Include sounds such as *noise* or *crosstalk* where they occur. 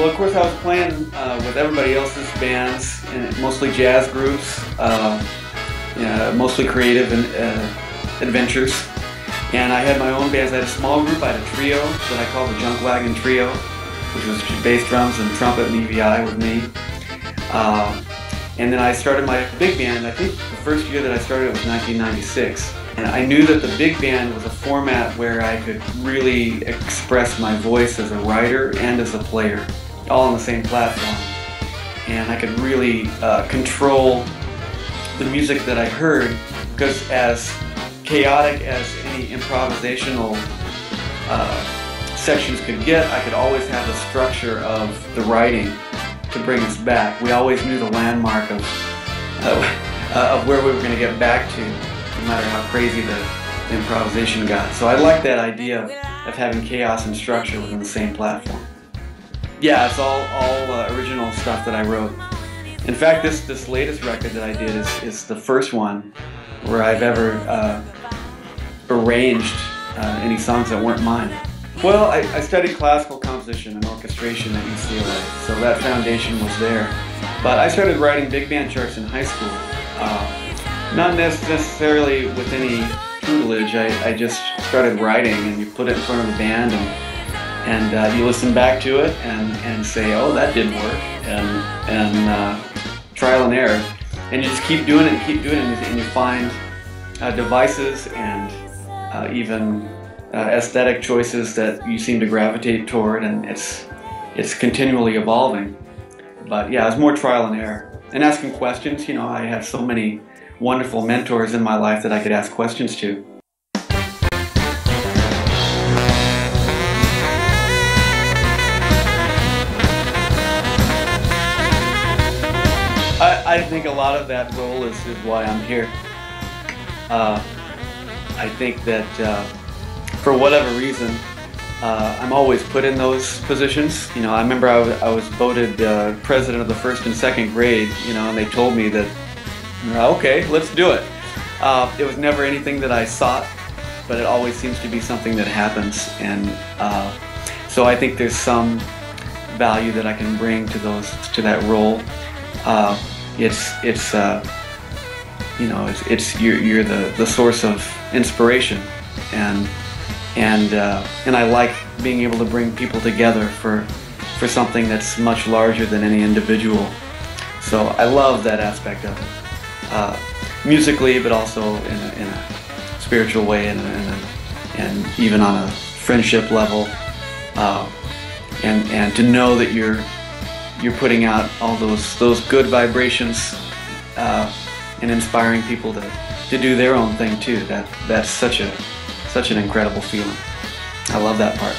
well, of course, I was playing uh, with everybody else's bands, and mostly jazz groups, uh, mostly creative and, uh, adventures. And I had my own bands. I had a small group. I had a trio that I called the Junk Wagon Trio, which was bass drums and trumpet and EVI with me. Uh, and then I started my big band. I think the first year that I started was 1996. And I knew that the big band was a format where I could really express my voice as a writer and as a player, all on the same platform. And I could really uh, control the music that I heard because as chaotic as any improvisational uh, sections could get, I could always have the structure of the writing to bring us back. We always knew the landmark of, uh, *laughs* of where we were going to get back to, no matter how crazy the, the improvisation got. So I like that idea of having chaos and structure within the same platform. Yeah, it's all, all uh, original stuff that I wrote. In fact, this, this latest record that I did is, is the first one where I've ever uh, arranged uh, any songs that weren't mine. Well, I, I, studied classical composition and orchestration at UCLA, so that foundation was there. But I started writing big band charts in high school. Uh, not necessarily with any tutelage, I, I, just started writing and you put it in front of the band and, and uh, you listen back to it and, and say, oh, that didn't work, and, and uh, trial and error. And you just keep doing it and keep doing it and you find uh, devices and uh, even uh, aesthetic choices that you seem to gravitate toward, and it's it's continually evolving. But yeah, it's more trial and error and asking questions. You know, I have so many wonderful mentors in my life that I could ask questions to. I, think a lot of that role is, is why I'm here. Uh, I think that uh, for whatever reason, uh, I'm always put in those positions. You know, I remember I, I was voted uh, president of the first and second grade, you know, and they told me that, okay, let's do it. Uh, it was never anything that I sought, but it always seems to be something that happens. And uh, so I think there's some value that I can bring to those to that role. It's it's uh, you know it's, it's you're, you're the the source of inspiration and and uh, and I like being able to bring people together for for something that's much larger than any individual. So I love that aspect of it, uh, musically, but also in a, in a spiritual way, and, and, and, even on a friendship level, uh, and and to know that you're you're putting out all those those good vibrations uh, and inspiring people to to do their own thing too. That that's such a such an incredible feeling. I love that part.